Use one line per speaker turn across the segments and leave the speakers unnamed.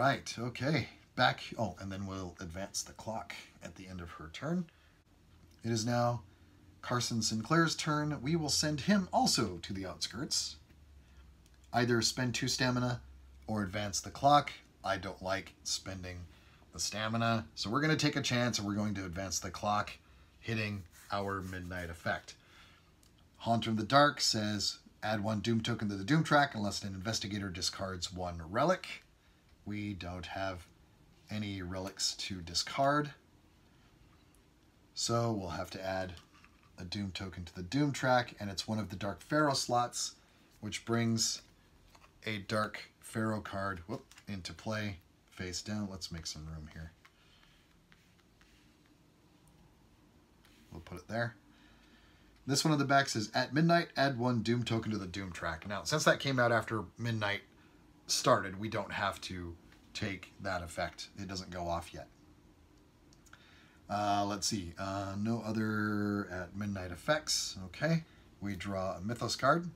right, okay. Back, oh, and then we'll advance the clock at the end of her turn. It is now Carson Sinclair's turn. We will send him also to the outskirts. Either spend two stamina or advance the clock. I don't like spending the stamina, so we're going to take a chance and we're going to advance the clock, hitting our midnight effect. Haunter in the Dark says add one Doom token to the Doom track unless an investigator discards one relic. We don't have any relics to discard. So we'll have to add a Doom token to the Doom track, and it's one of the Dark Pharaoh slots, which brings a Dark Pharaoh card whoop, into play face down. Let's make some room here. We'll put it there. This one on the back says, at midnight, add one Doom token to the Doom track. Now, since that came out after midnight started, we don't have to take that effect. It doesn't go off yet. Uh, let's see. Uh, no other at midnight effects. Okay. We draw a Mythos card.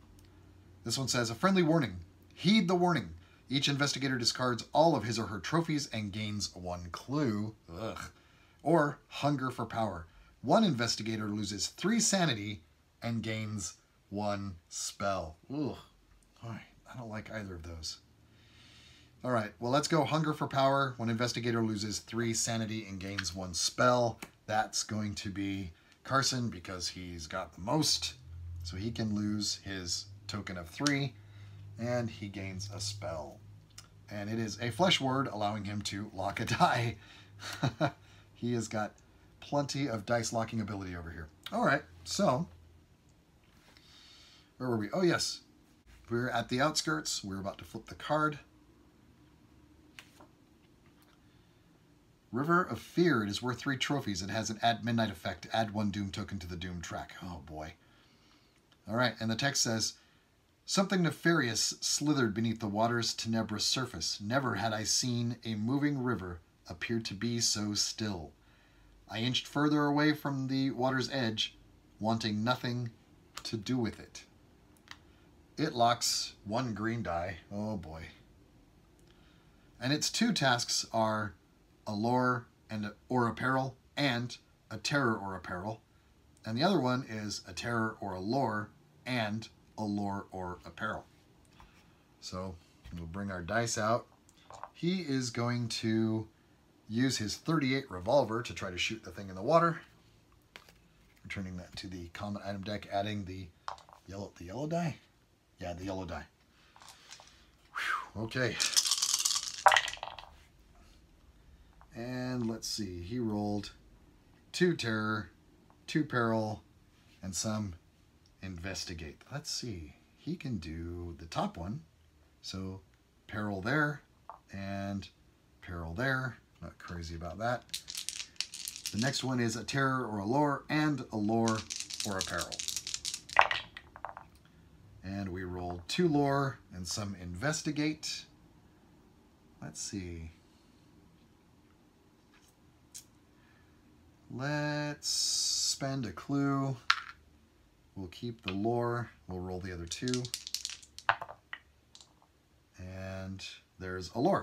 This one says, a friendly warning. Heed the warning. Each investigator discards all of his or her trophies and gains one clue. Ugh. Or hunger for power. One investigator loses three sanity and gains one spell. Ugh. All right. I don't like either of those. All right, well, let's go Hunger for Power. One investigator loses three sanity and gains one spell. That's going to be Carson because he's got the most. So he can lose his token of three and he gains a spell. And it is a Flesh Ward allowing him to lock a die. he has got plenty of dice locking ability over here. All right, so where were we? Oh, yes. We're at the outskirts. We're about to flip the card. River of Fear. It is worth three trophies. It has an add midnight effect. Add one Doom token to the Doom track. Oh, boy. All right, and the text says, Something nefarious slithered beneath the water's tenebrous surface. Never had I seen a moving river appear to be so still. I inched further away from the water's edge, wanting nothing to do with it. It locks one green die. Oh boy. And its two tasks are a lore and or a peril and a terror or a peril. And the other one is a terror or a lore and a lore or a peril. So we'll bring our dice out. He is going to use his 38 revolver to try to shoot the thing in the water. Returning that to the common item deck, adding the yellow the yellow die. Yeah, the yellow die. Whew, okay. And let's see, he rolled two terror, two peril, and some investigate. Let's see, he can do the top one. So peril there and peril there. Not crazy about that. The next one is a terror or a lore and a lore or a peril. And we rolled two lore and some investigate. Let's see. Let's spend a clue. We'll keep the lore. We'll roll the other two. And there's a lore.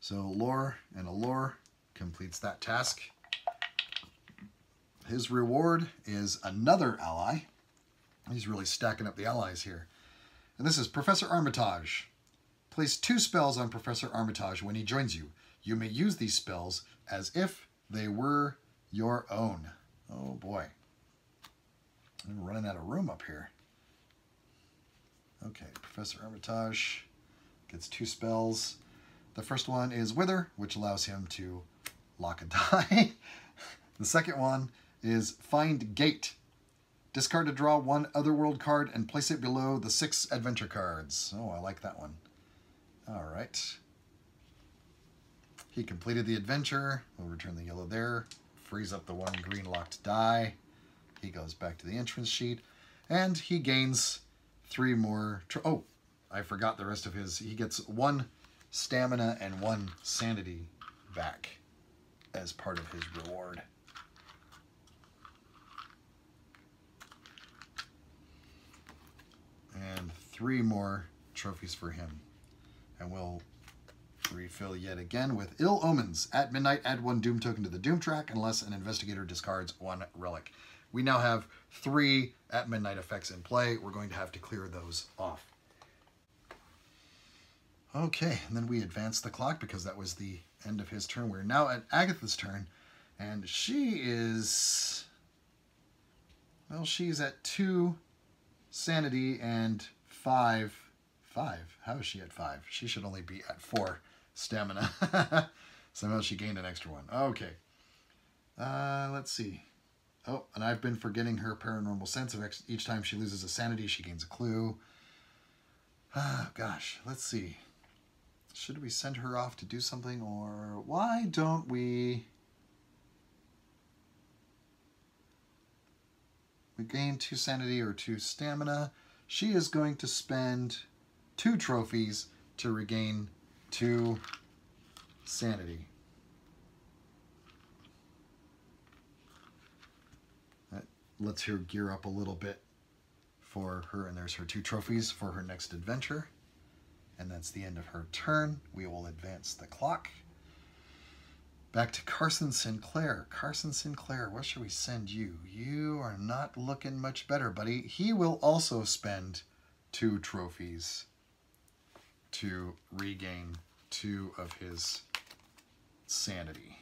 So lore and a lore completes that task. His reward is another ally. He's really stacking up the allies here. And this is Professor Armitage. Place two spells on Professor Armitage when he joins you. You may use these spells as if they were your own. Oh boy. I'm running out of room up here. Okay, Professor Armitage gets two spells. The first one is Wither, which allows him to lock a die. the second one is Find Gate. Discard to draw one Otherworld card and place it below the six adventure cards. Oh, I like that one. All right. He completed the adventure. We'll return the yellow there. Freeze up the one green locked die. He goes back to the entrance sheet. And he gains three more... oh, I forgot the rest of his. He gets one stamina and one sanity back as part of his reward. And three more trophies for him. And we'll refill yet again with Ill Omens. At midnight, add one Doom token to the Doom track unless an investigator discards one relic. We now have three at midnight effects in play. We're going to have to clear those off. Okay, and then we advance the clock because that was the end of his turn. We're now at Agatha's turn, and she is. Well, she's at two sanity and five. Five? How is she at five? She should only be at four stamina. Somehow she gained an extra one. Okay. Uh, let's see. Oh, and I've been forgetting her paranormal sense of each time she loses a sanity, she gains a clue. Ah, gosh, let's see. Should we send her off to do something, or why don't we? We gain two sanity or two stamina. She is going to spend two trophies to regain two sanity. That lets her gear up a little bit for her, and there's her two trophies for her next adventure. And that's the end of her turn. We will advance the clock. Back to Carson Sinclair. Carson Sinclair, what should we send you? You are not looking much better, buddy. He will also spend two trophies to regain two of his sanity.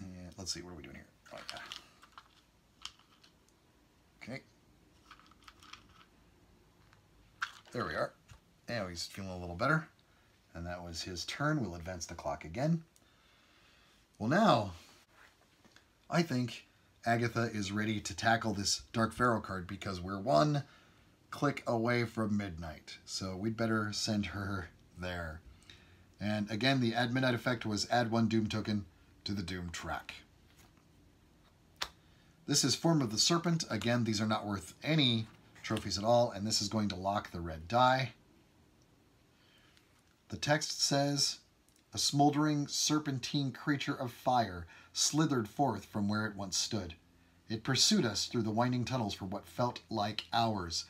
And let's see, what are we doing here? Oh, yeah. Okay. There we are. Now he's feeling a little better. And that was his turn. We'll advance the clock again. Well, now, I think Agatha is ready to tackle this Dark Pharaoh card because we're one click away from midnight. So we'd better send her there. And again, the add midnight effect was add one Doom token to the Doom track. This is Form of the Serpent. Again, these are not worth any trophies at all, and this is going to lock the red die. The text says, A smoldering serpentine creature of fire slithered forth from where it once stood. It pursued us through the winding tunnels for what felt like hours.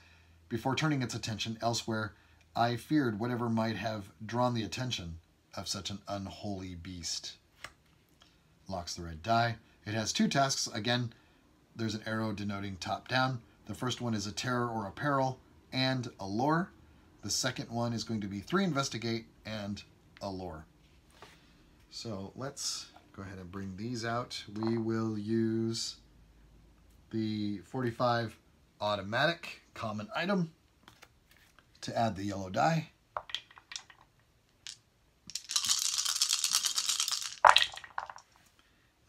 Before turning its attention elsewhere, I feared whatever might have drawn the attention of such an unholy beast. Locks the red die. It has two tasks. Again, there's an arrow denoting top down. The first one is a terror or a peril and a lore. The second one is going to be three investigate and a lore. So let's go ahead and bring these out. We will use the 45 automatic common item to add the yellow.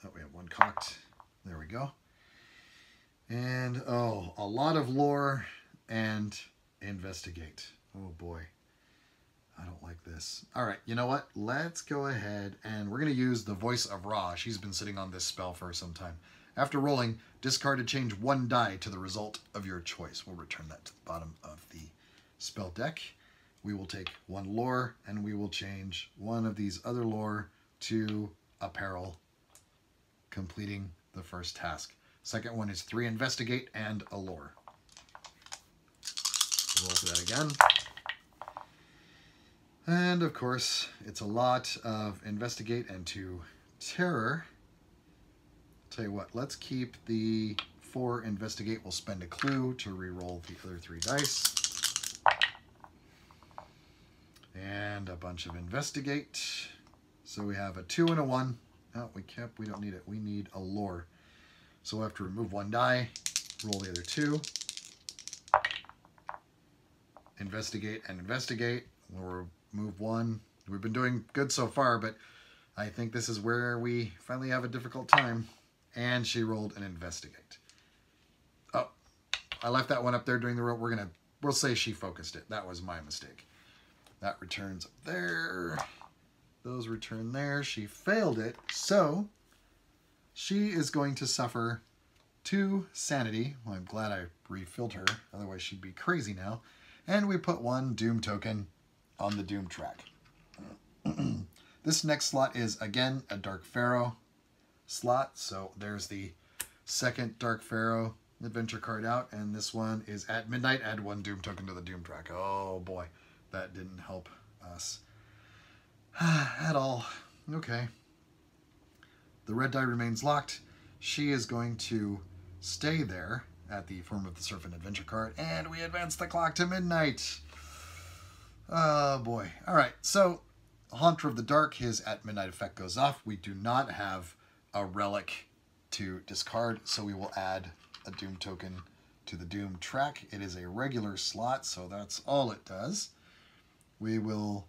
Oh, we have one cocked. There we go. And, oh, a lot of lore and investigate. Oh, boy. I don't like this. All right, you know what? Let's go ahead and we're going to use the voice of Ra. She's been sitting on this spell for some time. After rolling, discard to change one die to the result of your choice. We'll return that to the bottom of the spell deck. We will take one lore and we will change one of these other lore to a peril, completing the first task. Second one is three investigate and a lore. Roll for that again. And of course, it's a lot of investigate and to terror. Tell you what, let's keep the four investigate. We'll spend a clue to re-roll the other three dice. And a bunch of investigate. So we have a two and a one. Oh, we kept, we don't need it. We need a lore. So we'll have to remove one die, roll the other two. Investigate and investigate. We'll remove one. We've been doing good so far, but I think this is where we finally have a difficult time. And she rolled an investigate. Oh, I left that one up there during the roll. We're gonna, we'll say she focused it. That was my mistake. That returns up there. Those return there. She failed it. So she is going to suffer two sanity. Well, I'm glad I refilled her. Otherwise, she'd be crazy now. And we put one doom token on the doom track. this next slot is, again, a Dark Pharaoh slot. So there's the second Dark Pharaoh adventure card out. And this one is at midnight, add one doom token to the doom track. Oh, boy. That didn't help us at all. Okay. The red die remains locked. She is going to stay there at the form of the and Adventure card, and we advance the clock to midnight. Oh boy. All right, so Haunter of the Dark, his at midnight effect goes off. We do not have a relic to discard, so we will add a Doom token to the Doom track. It is a regular slot, so that's all it does. We will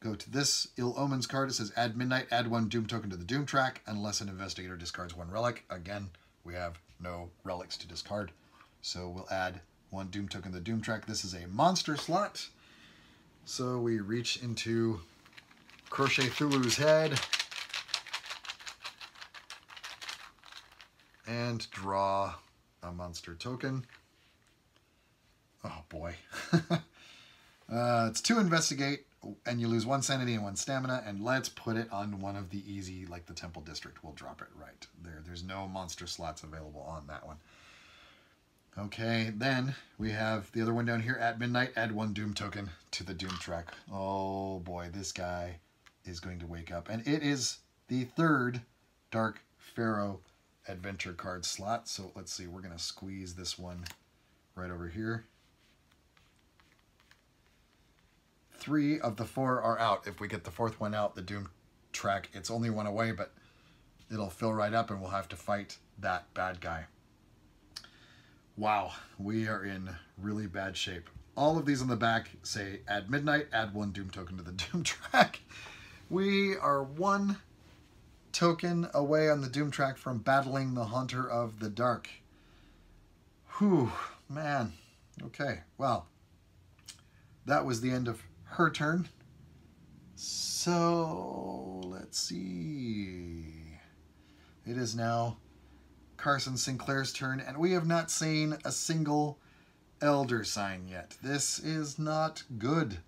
go to this Ill Omens card. It says add Midnight, add one Doom token to the Doom track, unless an investigator discards one relic. Again, we have no relics to discard. So we'll add one Doom token to the Doom track. This is a monster slot. So we reach into Crochet Cthulhu's head and draw a monster token. Oh boy. uh, it's to investigate, and you lose one sanity and one stamina, and let's put it on one of the easy, like the Temple District. We'll drop it right there. There's no monster slots available on that one. Okay, then we have the other one down here at midnight. Add one Doom token to the Doom track. Oh boy, this guy is going to wake up. And it is the third Dark Pharaoh adventure card slot. So let's see, we're going to squeeze this one right over here. Three of the four are out. If we get the fourth one out, the Doom track, it's only one away, but it'll fill right up and we'll have to fight that bad guy. Wow, we are in really bad shape. All of these on the back say add midnight, add one Doom token to the Doom track. We are one token away on the Doom track from battling the Haunter of the Dark. Whew, man. Okay, well, that was the end of her turn. So, let's see. It is now Carson Sinclair's turn, and we have not seen a single Elder sign yet. This is not good